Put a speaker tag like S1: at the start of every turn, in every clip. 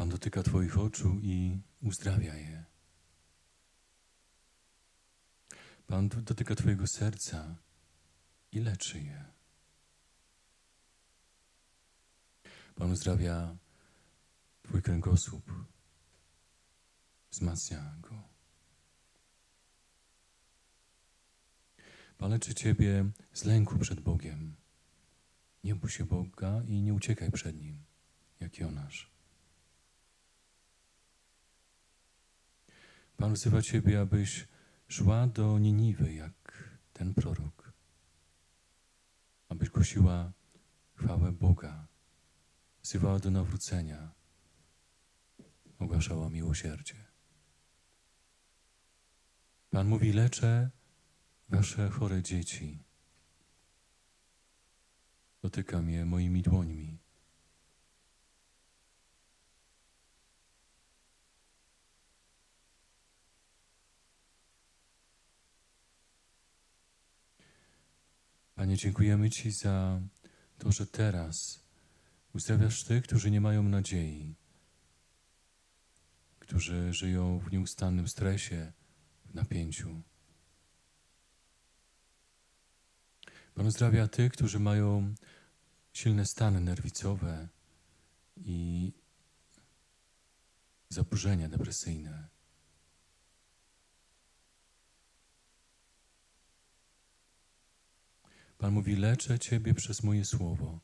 S1: Pan dotyka Twoich oczu i uzdrawia je. Pan dotyka Twojego serca i leczy je. Pan uzdrawia Twój kręgosłup, wzmacnia go. Pan leczy Ciebie z lęku przed Bogiem. Nie bój się Boga i nie uciekaj przed Nim, jak Jonasz. Pan wzywa Ciebie, abyś szła do Niniwy, jak ten prorok. Abyś głosiła chwałę Boga, wzywała do nawrócenia, ogłaszała miłosierdzie. Pan mówi, leczę wasze chore dzieci. Dotykam je moimi dłońmi. Panie, dziękujemy Ci za to, że teraz uzdrawiasz tych, którzy nie mają nadziei, którzy żyją w nieustannym stresie, w napięciu. Pan uzdrawia tych, którzy mają silne stany nerwicowe i zaburzenia depresyjne. Pan mówi: Leczę Ciebie przez moje słowo,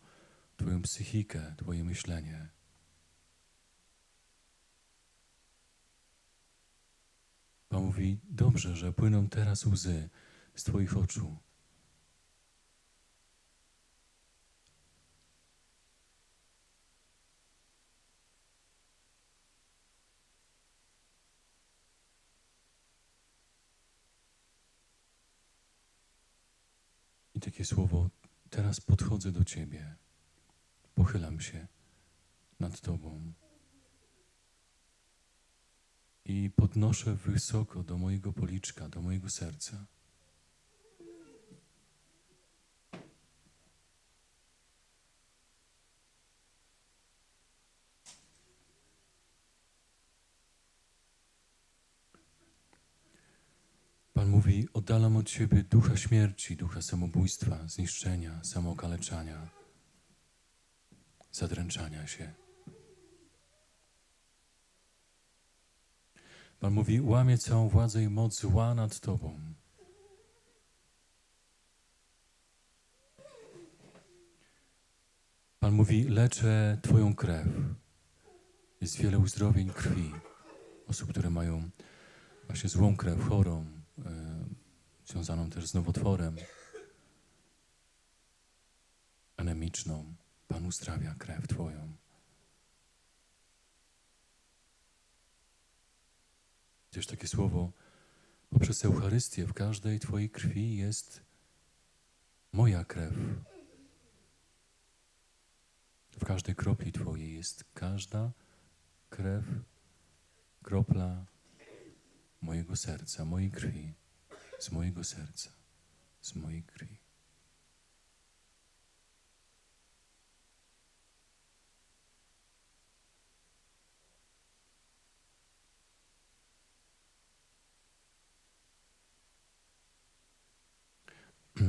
S1: Twoją psychikę, Twoje myślenie. Pan mówi: Dobrze, że płyną teraz łzy z Twoich oczu. I takie słowo, teraz podchodzę do Ciebie, pochylam się nad Tobą i podnoszę wysoko do mojego policzka, do mojego serca. Pan mówi: Oddalam od siebie ducha śmierci, ducha samobójstwa, zniszczenia, samookaleczania, zadręczania się. Pan mówi: Łamie całą władzę i moc zła nad Tobą. Pan mówi: Leczę Twoją krew. Jest wiele uzdrowień krwi osób, które mają właśnie złą krew, chorą, E, związaną też z nowotworem, anemiczną. Pan uzdrawia krew Twoją. Gdzieś takie słowo, poprzez Eucharystię w każdej Twojej krwi jest moja krew. W każdej kropli Twojej jest każda krew, kropla mojego serca, mojej krwi, z mojego serca, z mojej krwi.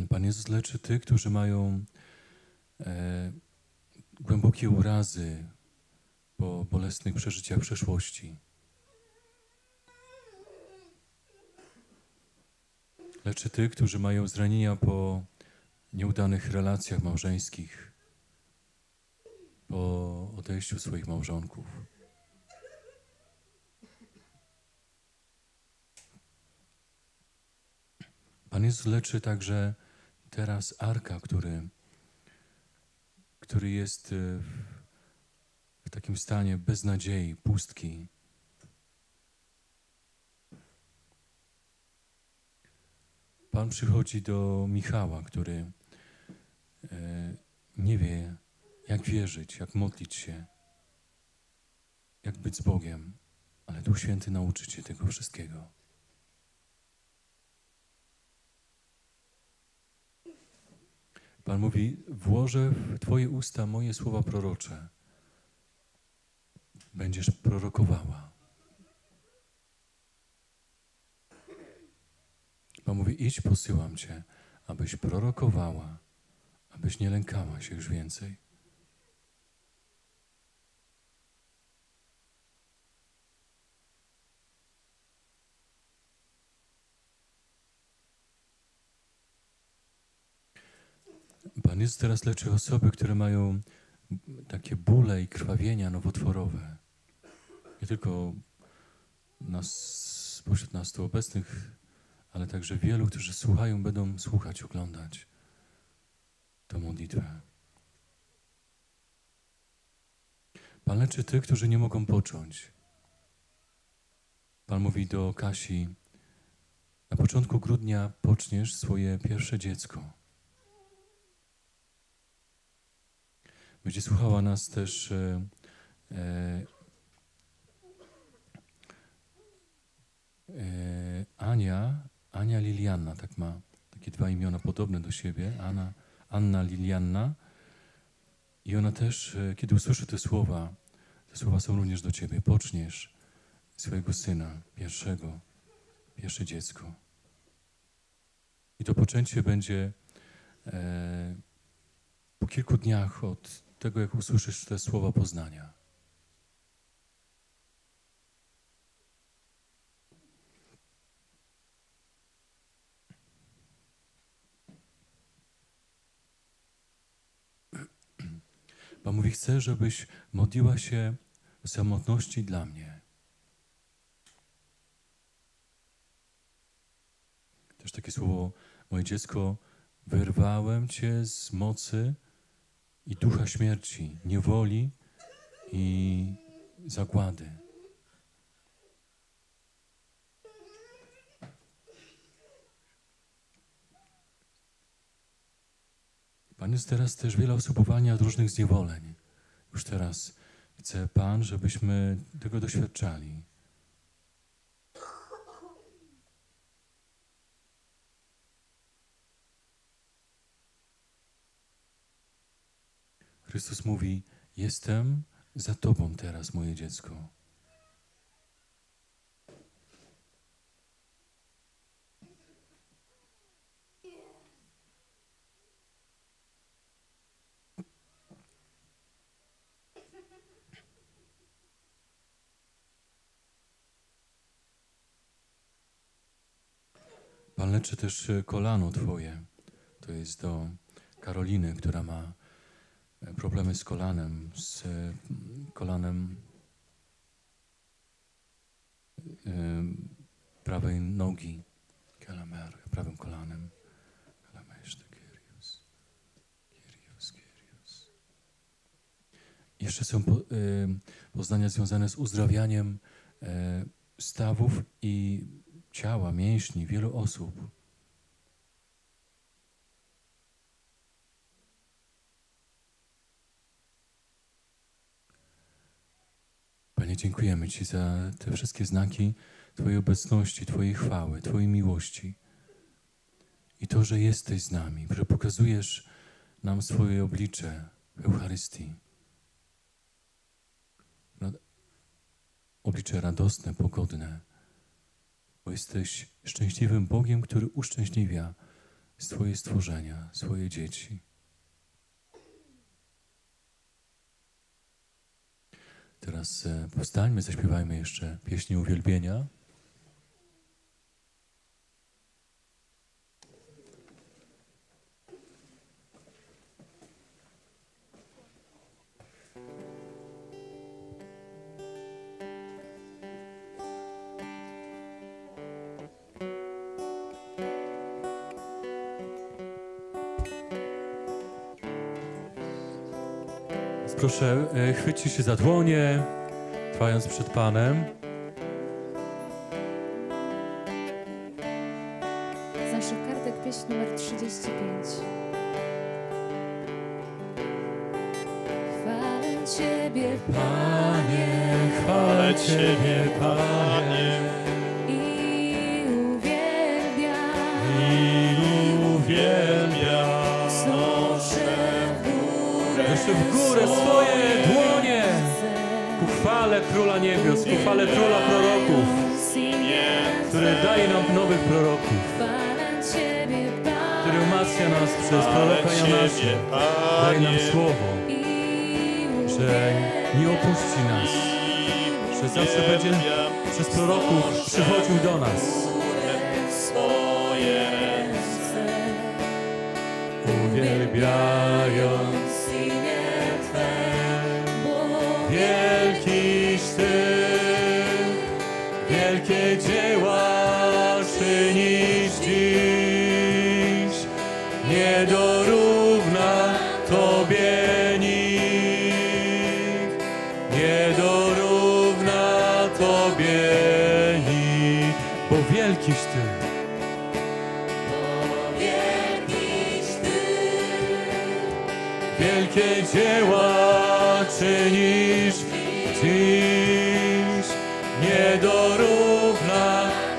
S1: Pan Jezus leczy tych, którzy mają e, głębokie urazy po bolesnych przeżyciach przeszłości. Leczy tych, którzy mają zranienia po nieudanych relacjach małżeńskich, po odejściu swoich małżonków. Pan Jezus leczy także teraz Arka, który, który jest w, w takim stanie beznadziei, pustki. Pan przychodzi do Michała, który e, nie wie, jak wierzyć, jak modlić się, jak być z Bogiem, ale Duch Święty nauczy Cię tego wszystkiego. Pan mówi: Włożę w Twoje usta moje słowa prorocze. będziesz prorokowała. Pan mówi, idź, posyłam Cię, abyś prorokowała, abyś nie lękała się już więcej. Pan jest teraz leczy osoby, które mają takie bóle i krwawienia nowotworowe. Nie tylko nas, spośród nas tu obecnych, ale także wielu, którzy słuchają, będą słuchać, oglądać tę modlitwę. Pan leczy tych, którzy nie mogą począć. Pan mówi do Kasi, na początku grudnia poczniesz swoje pierwsze dziecko. Będzie słuchała nas też e, e, e, Ania, Ania Lilianna, tak ma takie dwa imiona podobne do siebie, Anna, Anna Lilianna. I ona też, e, kiedy usłyszy te słowa, te słowa są również do ciebie. Poczniesz swojego syna, pierwszego, pierwsze dziecko. I to poczęcie będzie e, po kilku dniach od tego, jak usłyszysz te słowa poznania. Pan mówi, chcę, żebyś modliła się w samotności dla mnie. Też takie słowo, moje dziecko, wyrwałem cię z mocy i ducha śmierci, niewoli i zagłady. Pan jest teraz też wiele osób od różnych zniewoleń. Już teraz chce Pan, żebyśmy tego doświadczali. Chrystus mówi: Jestem za Tobą teraz, moje dziecko. Pan leczy też kolano Twoje. To jest do Karoliny, która ma problemy z kolanem, z kolanem prawej nogi, prawym kolanem. Jeszcze są poznania związane z uzdrawianiem e, stawów i ciała, mięśni wielu osób. Panie, dziękujemy Ci za te wszystkie znaki Twojej obecności, Twojej chwały, Twojej miłości. I to, że jesteś z nami, że pokazujesz nam swoje oblicze w Eucharystii. Oblicze radosne, pogodne, jesteś szczęśliwym Bogiem, który uszczęśliwia swoje stworzenia, swoje dzieci. Teraz e, powstańmy, zaśpiewajmy jeszcze pieśni uwielbienia. Proszę, e, chwyćcie się za dłonie, trwając przed Panem. Króla Niebios, ku chwale Króla Proroków, który daje nam nowych proroków, który umacnia nas przez proroka Jonasza, daje nam słowo, że nie opuści nas, że zawsze będzie przez proroków przychodził do nas. Uwielbiając wielkie dzieła czynisz dziś. Nie dorówna Tobie nikt, nie dorówna Tobie nikt, bo wielkiś Ty. Wielkie dzieła czynisz dziś,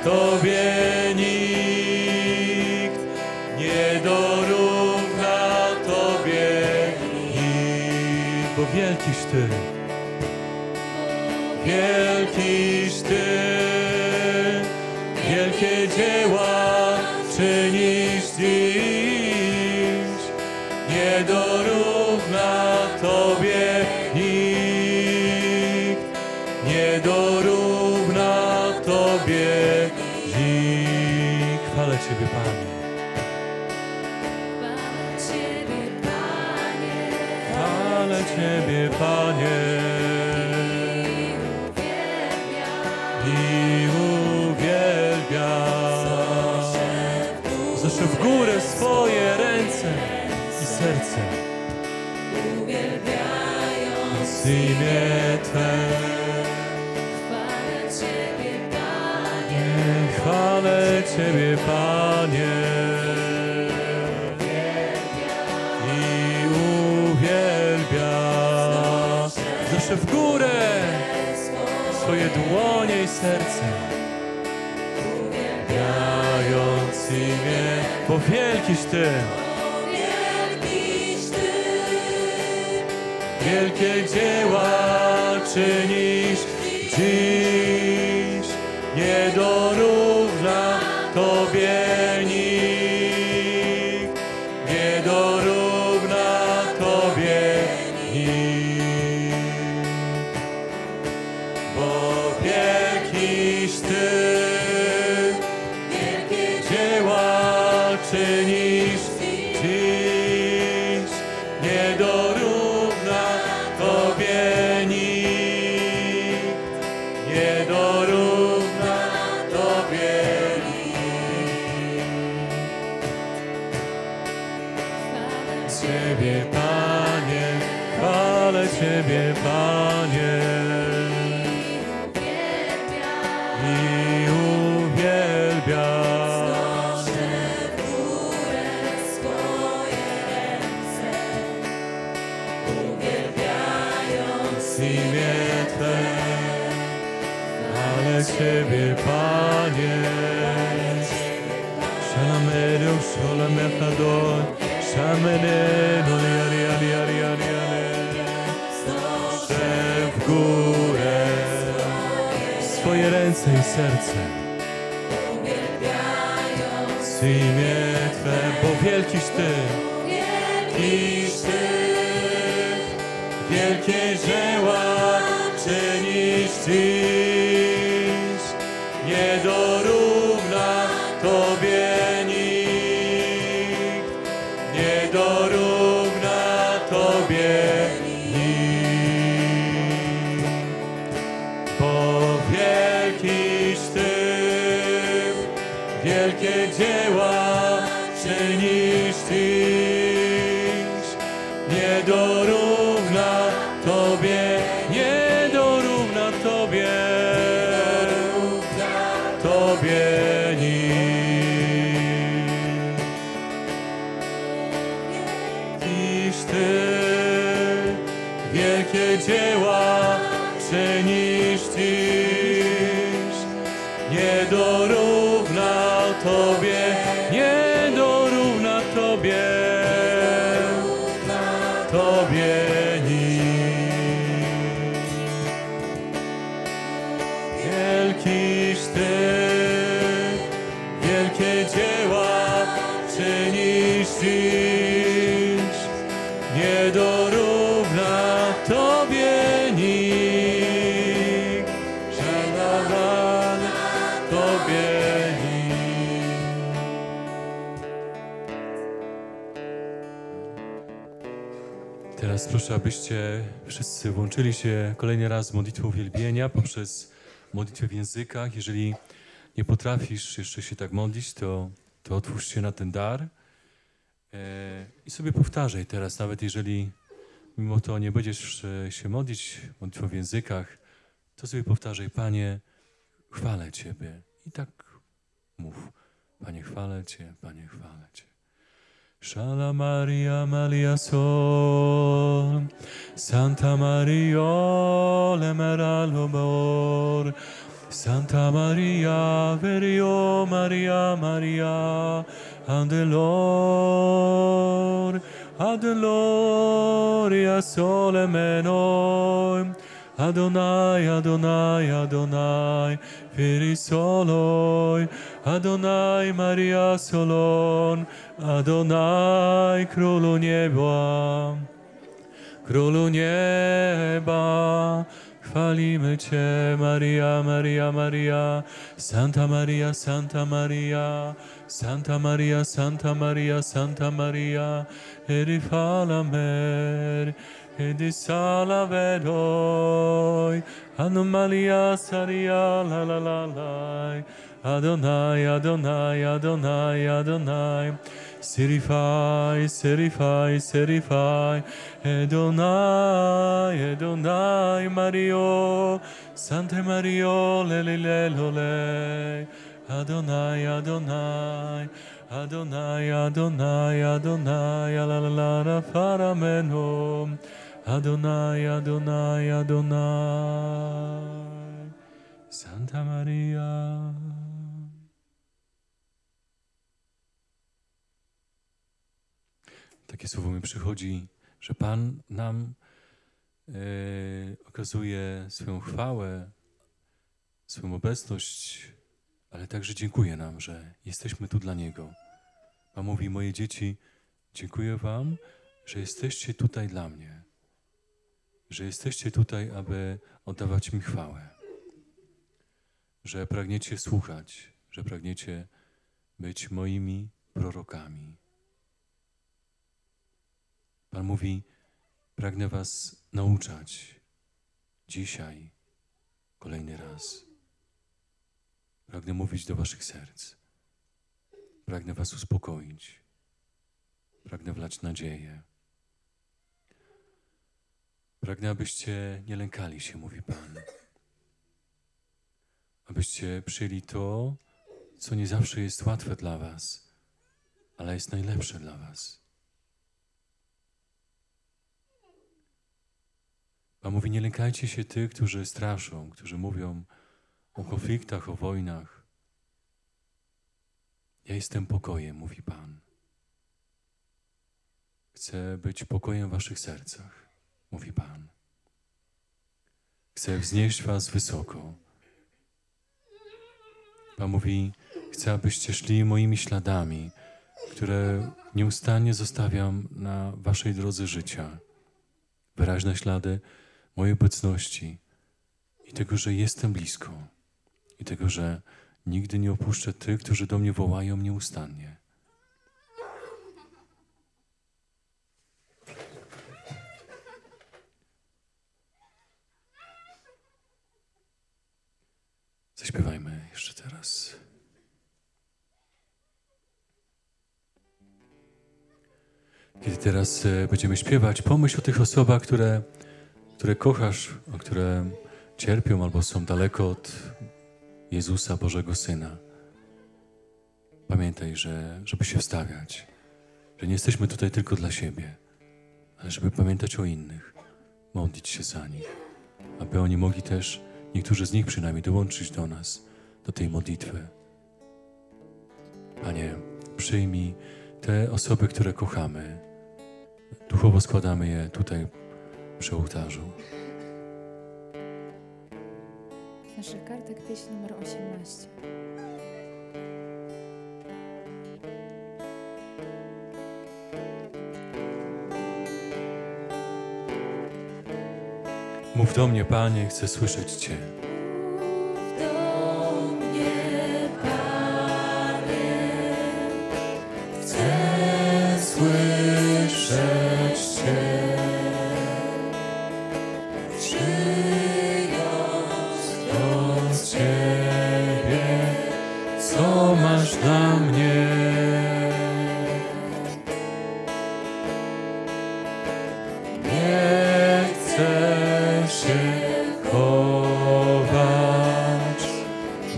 S1: dorówna Tobie Ciebie, Panie. I uwielbiam. Zawsze w górę swoje dłonie i serce. Uwielbiając imię, bo wielkiś Ty. Wielkie dzieła czynisz dziś, Ciebie, Panie, chwalę Ciebie, Panie. I uwielbiam. imię Twe, ale Ciebie, Panie. Shalamenu, shalamechadon, shamenenu, liali, ali, ali, ali, ali. Że w górę swoje ręce i serce. imię Twe, bo wielkiś Ty, wielkiś Ty. Wielkie dzieła czynisz dziś, Teraz proszę, abyście wszyscy włączyli się kolejny raz w modlitwę uwielbienia poprzez modlitwę w językach. Jeżeli nie potrafisz jeszcze się tak modlić, to, to otwórz się na ten dar e, i sobie powtarzaj teraz, nawet jeżeli mimo to nie będziesz e, się modlić modlitwą w językach, to sobie powtarzaj, Panie, chwalę Ciebie. I tak mów, Panie, chwalę Cię, Panie, chwalę Cię. Shala Maria Maria Sol. Santa Maria Lemera Lobor. Santa Maria Verio Maria Maria Andelor Adeloria Sole Menoi Adonai, Adonai, Adonai, Firi soloi, Adonai, Maria solon, Adonai, Królu nieba, Królu nieba, chwalimy Cię, Maria, Maria, Maria, Santa Maria, Santa Maria, Santa Maria, Santa Maria, Santa Maria, erifala mer, edi sala vedoi, anomalia saria la la la la, Adonai, Adonai, Adonai, Adonai, Serifai, Serifai, Serifai, Edonai, Edonai, Mario, Sante Mario, lele, Adonai, Adonai, Adonai, Adonai, Adonai, la la la la farameno, Adonai, Adonai, Adonai, Santa Maria. Takie słowo mi przychodzi, że Pan nam e, okazuje swoją chwałę, swoją obecność, ale także dziękuję nam, że jesteśmy tu dla Niego. Pan mówi, moje dzieci, dziękuję Wam, że jesteście tutaj dla mnie, że jesteście tutaj, aby oddawać mi chwałę, że pragniecie słuchać, że pragniecie być moimi prorokami. Pan mówi, pragnę Was nauczać dzisiaj, kolejny raz. Pragnę mówić do Waszych serc. Pragnę Was uspokoić. Pragnę wlać nadzieję. Pragnę, abyście nie lękali się, mówi Pan. Abyście przyjęli to, co nie zawsze jest łatwe dla Was, ale jest najlepsze dla Was. Pan mówi, nie lękajcie się tych, którzy straszą, którzy mówią o konfliktach, o wojnach. Ja jestem pokojem, mówi Pan. Chcę być pokojem w waszych sercach, mówi Pan. Chcę wznieść was wysoko. Pan mówi, chcę, abyście szli moimi śladami, które nieustannie zostawiam na waszej drodze życia. Wyraźne ślady mojej obecności i tego, że jestem blisko i tego, że nigdy nie opuszczę tych, którzy do mnie wołają nieustannie. Zaśpiewajmy jeszcze teraz. Kiedy teraz e, będziemy śpiewać, pomyśl o tych osobach, które, które kochasz, a które cierpią albo są daleko od Jezusa, Bożego Syna. Pamiętaj, że żeby się wstawiać, że nie jesteśmy tutaj tylko dla siebie, ale żeby pamiętać o innych, modlić się za nich, aby oni mogli też, niektórzy z nich przynajmniej, dołączyć do nas, do tej modlitwy. Panie, przyjmij te osoby, które kochamy. Duchowo składamy je tutaj przy ołtarzu.
S2: Naszych kartek pieśń numer 18.
S1: Mów do mnie, Panie, chcę słyszeć Cię.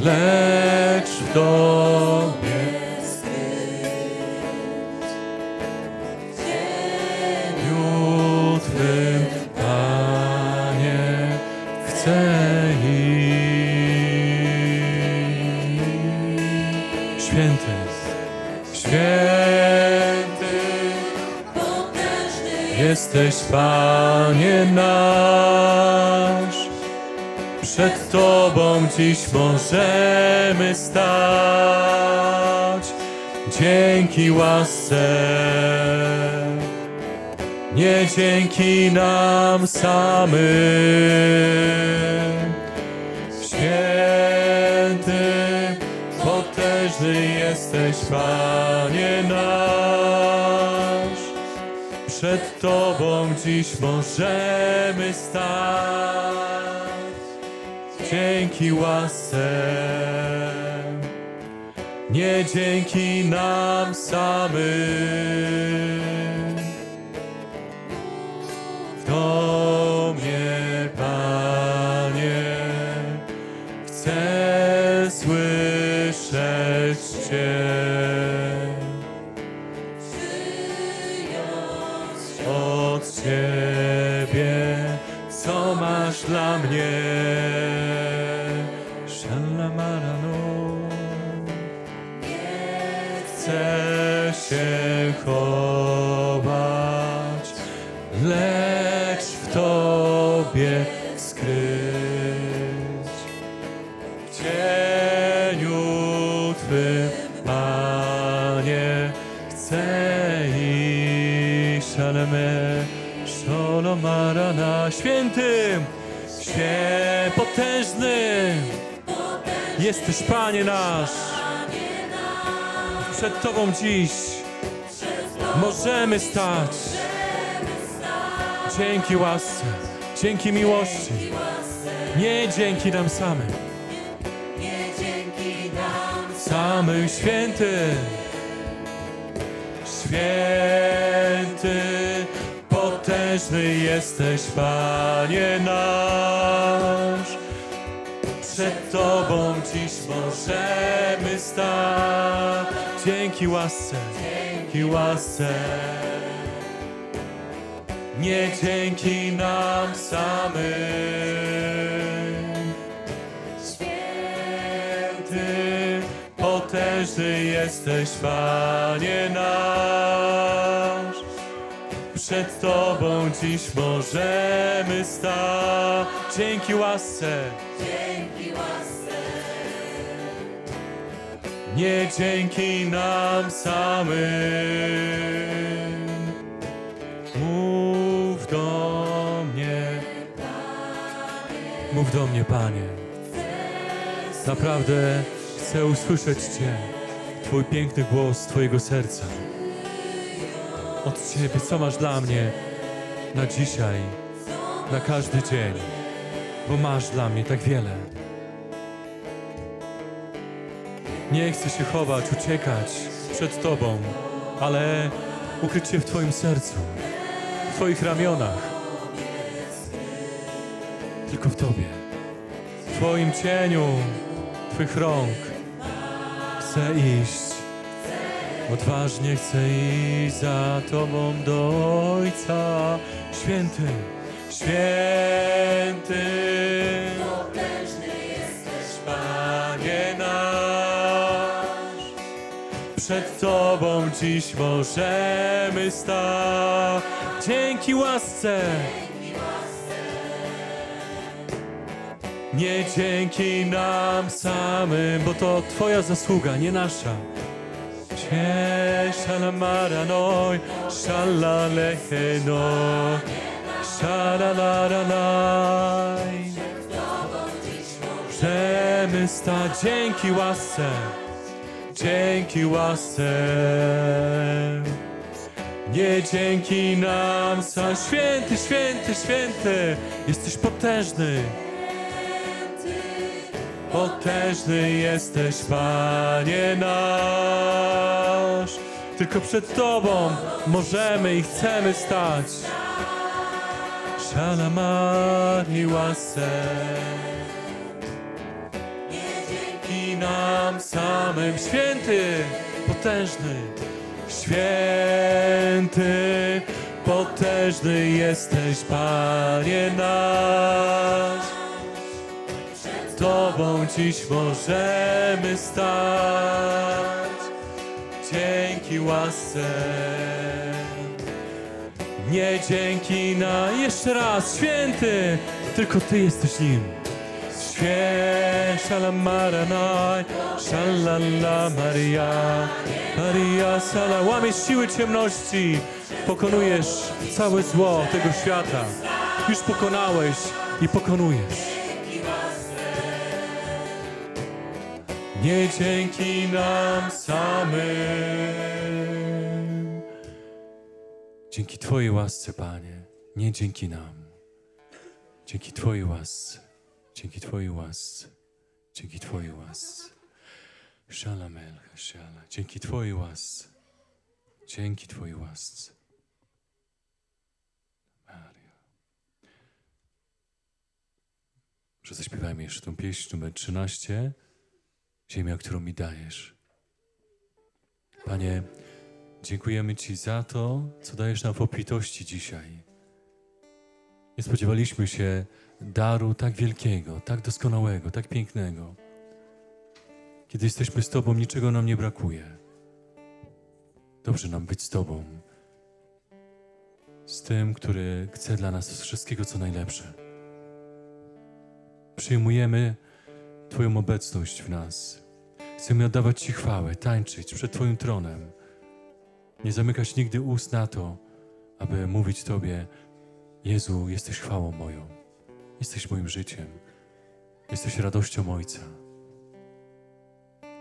S1: Lecz dziś możemy stać. Dzięki łasce, nie dzięki nam samym. Święty, potężny jesteś, Panie nasz. Przed Tobą dziś możemy stać. Dzięki łasce, nie dzięki nam samym. Potężny, jesteś Panie nasz. Przed Tobą dziś możemy stać. Dzięki łasce, dzięki miłości, nie dzięki nam samym. Samym święty, święty, potężny jesteś, Panie nasz. Przed Tobą dziś możemy stać. Dzięki łasce, dzięki łasce. Nie dzięki nam samym. Święty, potężny jesteś, Panie nasz. Przed Tobą dziś możemy stać. Dzięki łasce,
S3: dzięki łasce.
S1: Nie dzięki nam samym. Mów do mnie, mów do mnie, Panie. Naprawdę chcę usłyszeć Cię, Twój piękny głos Twojego serca. Od Ciebie, co masz dla mnie na dzisiaj, na każdy dzień, bo masz dla mnie tak wiele. Nie chcę się chować, uciekać przed Tobą, ale ukryć się w Twoim sercu, w Twoich ramionach. Tylko w Tobie, w Twoim cieniu, Twych rąk. Chcę iść, odważnie chcę iść za Tobą do Ojca. Święty, święty, Tobą dziś możemy stać. Dzięki łasce. Nie dzięki nam samym, bo to Twoja zasługa, nie nasza. Shalamaranoi, shalaleheno, shalalaranai. Możemy stać dzięki łasce, dzięki łasce. Nie dzięki nam sam. Święty, święty, święty, jesteś potężny. Potężny jesteś, Panie nasz. Tylko przed Tobą możemy i chcemy stać. Szalamari łasce. Dzięki nam samym. Święty, potężny. Święty, potężny jesteś, Panie nasz. Przed Tobą dziś możemy stać. Dzięki łasce. Nie dzięki na jeszcze raz, święty, tylko Ty jesteś nim. Święty, szalamaranaj, szalala Maria, Maria, sala, łamiesz siły ciemności, pokonujesz całe zło tego świata. Już pokonałeś i pokonujesz. Nie dzięki nam samym. Dzięki Twojej łasce, Panie, nie dzięki nam. Dzięki Twojej łasce, dzięki Twojej łasce, dzięki Twojej łasce. Szalamel, szala, dzięki Twojej łasce, dzięki Twojej łasce. Maria. Że zaśpiewajmy jeszcze tą pieśń numer 13. Ziemia, którą mi dajesz. Panie, dziękujemy Ci za to, co dajesz nam w obfitości dzisiaj. Nie spodziewaliśmy się daru tak wielkiego, tak doskonałego, tak pięknego. Kiedy jesteśmy z Tobą, niczego nam nie brakuje. Dobrze nam być z Tobą. Z tym, który chce dla nas wszystkiego, co najlepsze. Przyjmujemy Twoją obecność w nas. Chcemy oddawać Ci chwałę, tańczyć przed Twoim tronem. Nie zamykać nigdy ust na to, aby mówić Tobie: Jezu, jesteś chwałą moją, jesteś moim życiem, jesteś radością Ojca.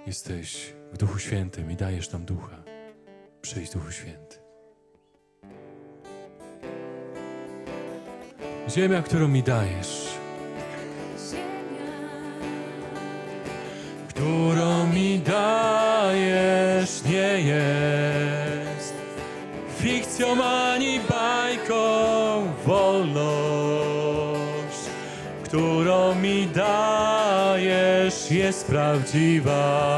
S1: Jesteś w Duchu Świętym i dajesz nam ducha. Przyjdź, Duchu Święty. Ziemia, którą mi dajesz. którą mi dajesz, nie jest fikcją ani jest prawdziwa.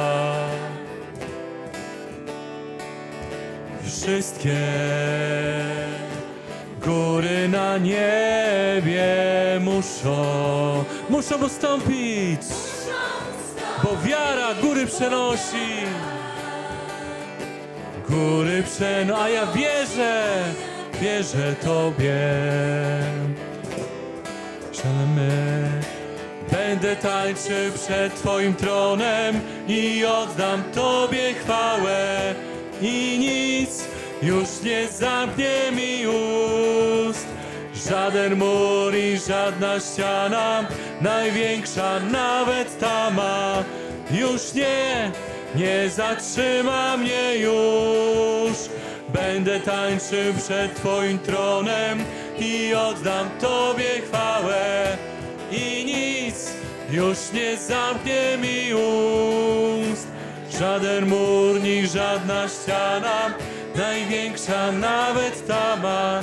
S1: Wszystkie góry na niebie muszą, muszą ustąpić bo wiara góry przenosi. Góry przeno, a ja wierzę, wierzę Tobie. Szalemy. Będę tańczył przed Twoim tronem i oddam Tobie chwałę i nic już nie zamknie mi ust. Żaden mur i żadna ściana, największa nawet tama, już nie, nie zatrzyma mnie już. Będę tańczył przed Twoim tronem i oddam Tobie chwałę i już nie zamknie mi ust. Żaden mur, ni żadna ściana, największa nawet tama,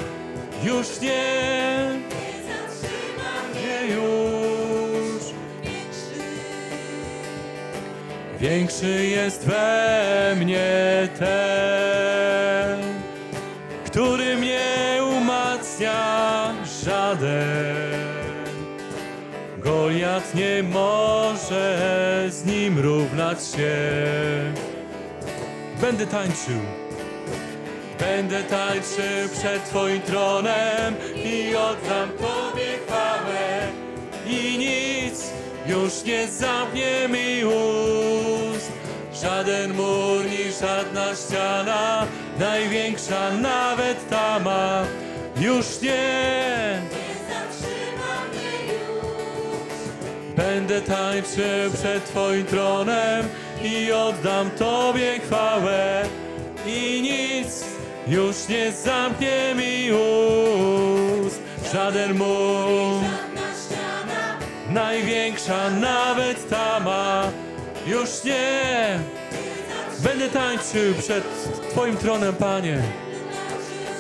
S1: już nie, nie już. Większy jest we mnie ten, który mnie umacnia żaden. Goliat nie może z nim równać się. Będę tańczył. Będę tańczył przed Twoim tronem i oddam Tobie chwałę i nic już nie zamknie mi ust. Żaden mur ni żadna ściana, największa nawet tama, już nie. Będę tańczył przed Twoim tronem i oddam Tobie chwałę i nic już nie zamknie mi ust. Żaden mur, największa nawet tama, już nie. Będę tańczył przed Twoim tronem, Panie.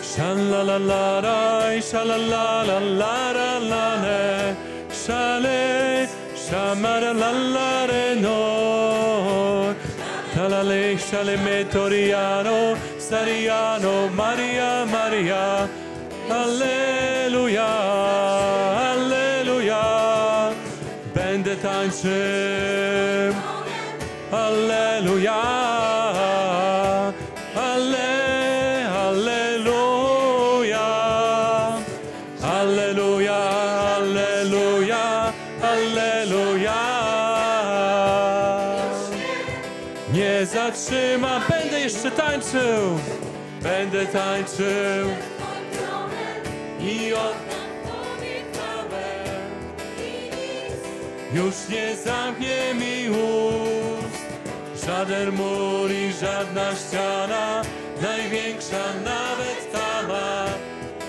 S1: Shalalalaraj, Samara re no. Talale shaleme toriano Sariano Maria Maria. Alleluia Alleluia. Ben de tańczym Alleluia. Tańczył. Będę tańczył i oddam
S3: Tobie chwałę
S1: Już nie zamknie mi ust Żaden mur i żadna ściana Największa nawet tama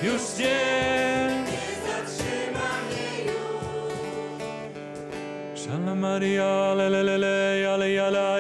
S1: Już nie
S3: zatrzyma.
S1: Szala Maria, le le le le, ale jala,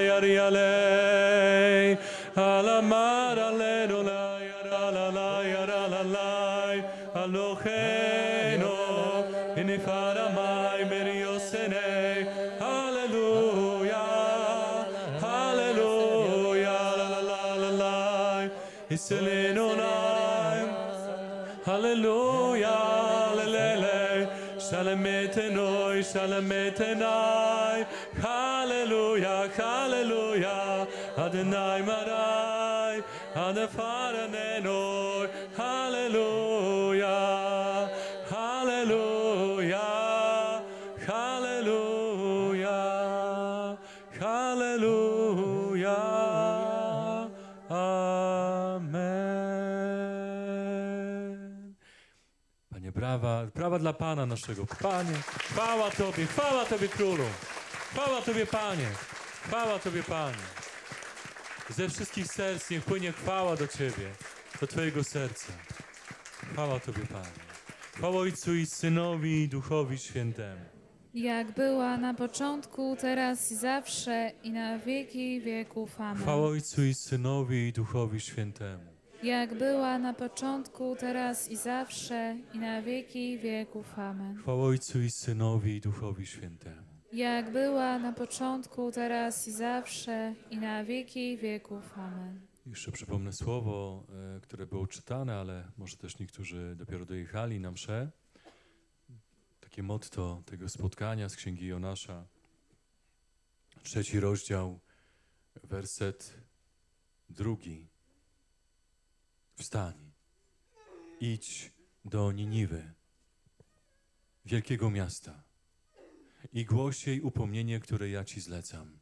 S1: metenai hallelujah hallelujah adonai marai adonai Panie, brawa, brawa dla Pana naszego. Panie, chwała Tobie, chwała Tobie Królu. Chwała Tobie Panie, chwała Tobie Panie. Ze wszystkich serc niech płynie chwała do Ciebie, do Twojego serca. Chwała Tobie Panie. Chwała Ojcu i Synowi i Duchowi Świętemu.
S2: Jak była na początku, teraz i zawsze, i na wieki wieków. Amen.
S1: Chwała Ojcu i Synowi i Duchowi Świętemu.
S2: Jak była na początku, teraz i zawsze, i na wieki wieków. Amen.
S1: Chwała Ojcu i Synowi i Duchowi Świętemu.
S2: Jak była na początku, teraz i zawsze, i na wieki wieków. Amen.
S1: Jeszcze przypomnę słowo, e, które było czytane, ale może też niektórzy dopiero dojechali na mszę. Takie motto tego spotkania z Księgi Jonasza. Trzeci rozdział, werset drugi. Wstań, idź do Niniwy, wielkiego miasta i głoś jej upomnienie, które ja ci zlecam.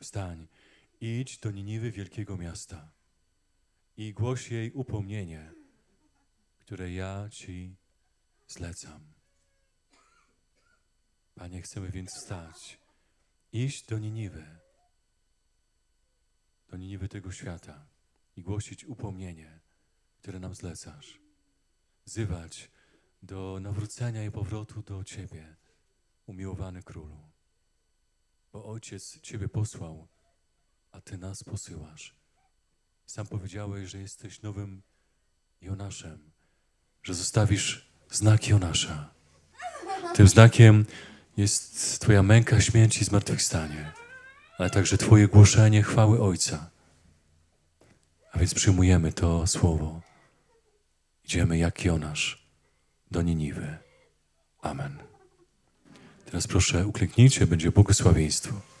S1: Wstań, idź do Niniwy, wielkiego miasta i głoś jej upomnienie, które ja ci zlecam. Panie, chcemy więc wstać, iść do Niniwy, do Niniwy tego świata i głosić upomnienie, które nam zlecasz. Zywać do nawrócenia i powrotu do Ciebie, umiłowany Królu. Bo Ojciec Ciebie posłał, a Ty nas posyłasz. Sam powiedziałeś, że jesteś nowym Jonaszem, że zostawisz znak Jonasza. Tym znakiem jest Twoja męka, śmierć i zmartwychwstanie, ale także Twoje głoszenie chwały Ojca. A więc przyjmujemy to słowo. Idziemy jak Jonasz do Niniwy. Amen. Teraz proszę uklęknijcie, będzie błogosławieństwo.